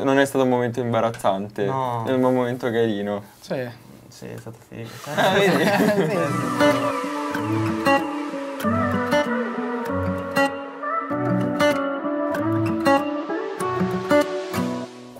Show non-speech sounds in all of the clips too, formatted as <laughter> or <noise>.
Non è stato un momento imbarazzante, No. è un momento carino. Sì. Sì, è stato figo. Ah, vedi? <laughs>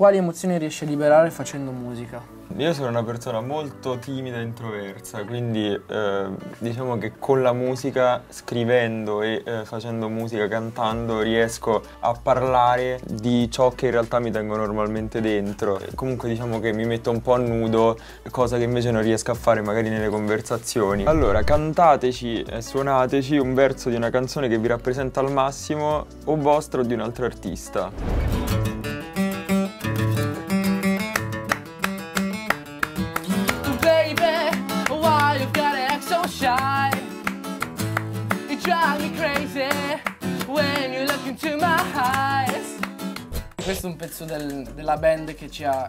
Quali emozioni riesci a liberare facendo musica? Io sono una persona molto timida e introversa, quindi eh, diciamo che con la musica, scrivendo e eh, facendo musica, cantando, riesco a parlare di ciò che in realtà mi tengo normalmente dentro. Comunque diciamo che mi metto un po' a nudo, cosa che invece non riesco a fare magari nelle conversazioni. Allora, cantateci suonateci un verso di una canzone che vi rappresenta al massimo, o vostro o di un altro artista. Drive me crazy when you look into my eyes. Questo è un pezzo del- della band che ci ha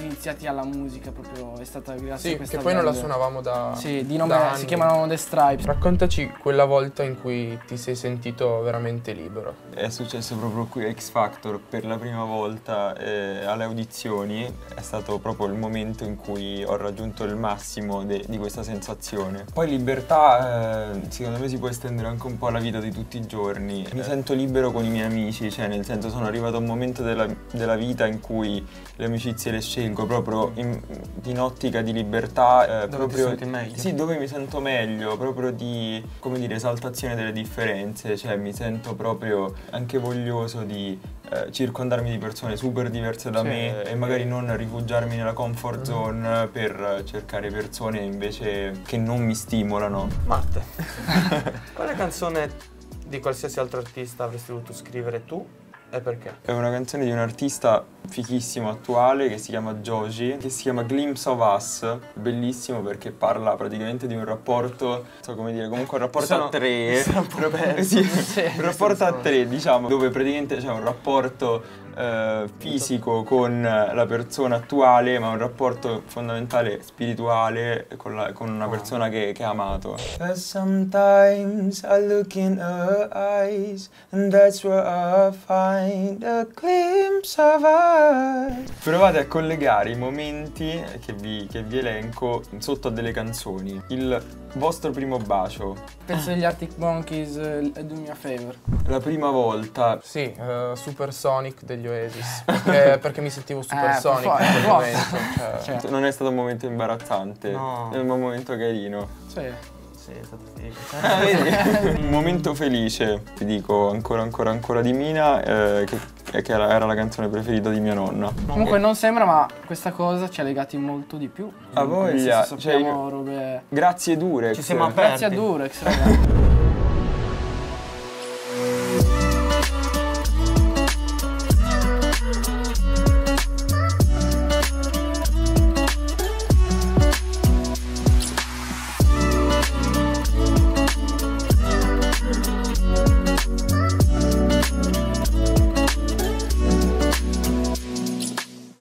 iniziati alla musica, proprio è stata grazie Sì, a questa che poi non la band. suonavamo da Sì, di nome da si anni. chiamano The Stripes. Raccontaci quella volta in cui ti sei sentito veramente libero. È successo proprio qui a X Factor per la prima volta eh, alle audizioni, è stato proprio il momento in cui ho raggiunto il massimo de- di questa sensazione. Poi libertà eh, secondo me si può estendere anche un po' alla vita di tutti i giorni. Mi sento libero con i miei amici, cioè nel senso sono arrivato a un momento della, della vita in cui le amicizie le scelgo proprio in, in ottica di libertà. eh, Dove proprio, senti meglio? Sì, dove mi sento meglio, proprio di, come dire, esaltazione delle differenze, cioè mi sento proprio anche voglioso di eh, circondarmi di persone super diverse da Sì. me e magari non rifugiarmi nella comfort zone per cercare persone invece che non mi stimolano. Matte, <laughs> quale canzone di qualsiasi altro artista avresti voluto scrivere tu e perché? È una canzone di un artista fichissimo attuale che si chiama Joji, che si chiama Glimpse of Us, bellissimo perché parla praticamente di un rapporto, non so come dire, comunque un rapporto Sono- a tre, un po' perso. sì, un rapporto <laughs> a tre diciamo, dove praticamente c'è un rapporto eh, fisico con la persona attuale, ma un rapporto fondamentale spirituale con, la- con una persona che, che ha amato. Sometimes I look in her eyes and that's where I find a glimpse of us. Provate a collegare i momenti che vi, che vi elenco sotto a delle canzoni. Il vostro primo bacio, Pezzo degli Arctic Monkeys, eh, Do Me a Favor. la prima volta, Sì, eh, Supersonic degli Oasis. <laughs> Perché, perché mi sentivo Supersonic per in quel momento. <laughs> cioè. Cioè, non è stato un momento imbarazzante, No. è un momento carino. sì. Sì, è stato figo. <laughs> Ah? Un momento felice, ti dico ancora ancora ancora di Mina, eh, che, che era, era la canzone preferita di mia nonna. Comunque non sembra, ma questa cosa ci ha legati molto di più. A voglia, senso, cioè, sappiamo robe... Grazie Durex. Ci siamo aperti. Grazie a Durex, ragazzi. <laughs>